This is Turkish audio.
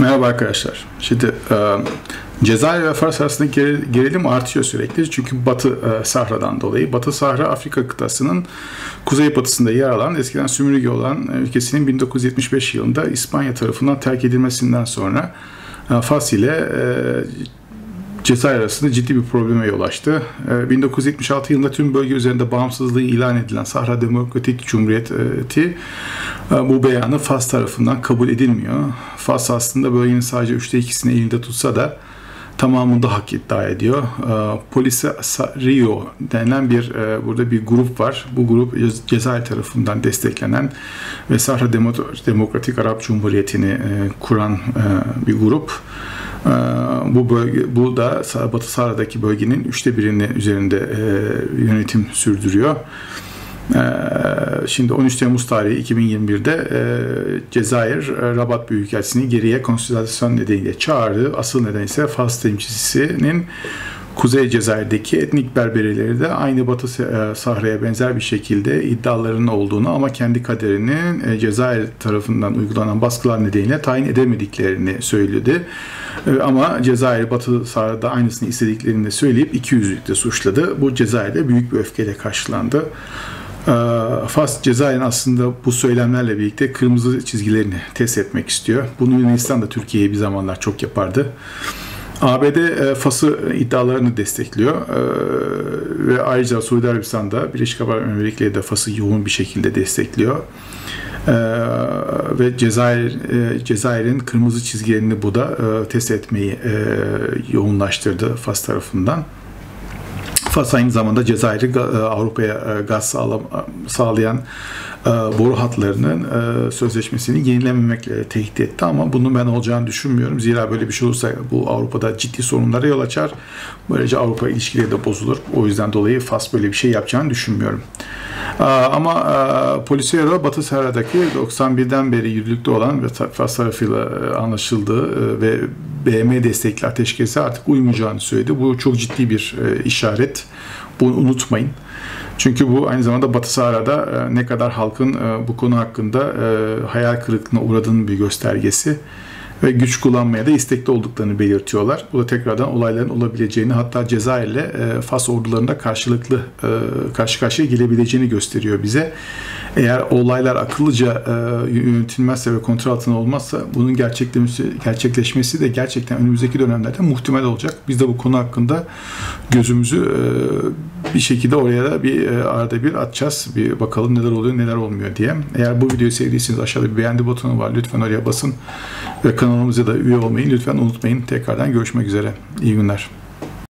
Merhaba arkadaşlar. Şimdi e, Cezayir ve Fars arasında gerilim artıyor sürekli. Çünkü Batı e, Sahra'dan dolayı. Batı Sahra Afrika kıtasının kuzey batısında yer alan eskiden sömürge olan e, ülkesinin 1975 yılında İspanya tarafından terk edilmesinden sonra e, Fas ile e, Cezayir arasında ciddi bir probleme yol açtı. 1976 yılında tüm bölge üzerinde bağımsızlığı ilan edilen Sahra Demokratik Cumhuriyeti bu beyanı Fas tarafından kabul edilmiyor. Fas aslında bölgenin sadece üçte ikisini elinde tutsa da tamamında hak iddia ediyor. Polisario denilen bir burada bir grup var. Bu grup Cezayir tarafından desteklenen ve Sahra Demokratik Arap Cumhuriyeti'ni kuran bir grup. Bu bölge, bu da Batı Sahra'daki bölgenin üçte birinin üzerinde yönetim sürdürüyor. Şimdi 13 Temmuz tarihi 2021'de Cezayir Rabat Büyükelçisini geriye konsolidasyon nedeniyle çağırdı. Asıl neden ise Fas temsilcisinin Kuzey Cezayir'deki etnik Berberileri de aynı Batı Sahra'ya benzer bir şekilde iddialarının olduğunu ama kendi kaderinin Cezayir tarafından uygulanan baskılar nedeniyle tayin edemediklerini söyledi. Ama Cezayir Batı Sahra'da aynısını istediklerini de söyleyip iki yüzlükte suçladı. Bu Cezayir'de büyük bir öfkeyle karşılandı. Fas Cezayir'in aslında bu söylemlerle birlikte kırmızı çizgilerini test etmek istiyor. Bunu Yunanistan da Türkiye'ye bir zamanlar çok yapardı. ABD e, Fas'ı iddialarını destekliyor e, ve ayrıca Suudi Arabistan'da Birleşik Arap Emirlikleri de Fas'ı yoğun bir şekilde destekliyor. E, ve Cezayir Cezayir'in kırmızı çizgilerini bu da test etmeyi yoğunlaştırdı Fas tarafından. Fas aynı zamanda Cezayir'i Avrupa'ya gaz sağlayan boru hatlarının sözleşmesini yenilememekle tehdit etti ama bunun ben olacağını düşünmüyorum. Zira böyle bir şey olursa bu Avrupa'da ciddi sorunlara yol açar. Böylece Avrupa ilişkileri de bozulur. O yüzden dolayı Fas böyle bir şey yapacağını düşünmüyorum. Ama Polisiero Batı Sahra'daki 91'den beri yürürlükte olan ve Fas tarafıyla anlaşıldığı ve BM destekli ateşkese artık uymayacağını söyledi. Bu çok ciddi bir işaret. Bunu unutmayın. Çünkü bu aynı zamanda Batı Sahra'da ne kadar halkın bu konu hakkında hayal kırıklığına uğradığının bir göstergesi ve güç kullanmaya da istekli olduklarını belirtiyorlar. Bu da tekrardan olayların olabileceğini hatta Cezayir'le e, Fas ordularında karşılıklı e, karşı karşıya gelebileceğini gösteriyor bize. Eğer olaylar akıllıca e, yönetilmezse ve kontrol altında olmazsa bunun gerçekleşmesi, de gerçekten önümüzdeki dönemlerde muhtemel olacak. Biz de bu konu hakkında gözümüzü bir şekilde oraya da bir arada bir atacağız. Bir bakalım neler oluyor neler olmuyor diye. Eğer bu videoyu sevdiyseniz aşağıda bir beğendi butonu var. Lütfen oraya basın ve kanalımıza da üye olmayı lütfen unutmayın. Tekrardan görüşmek üzere. İyi günler.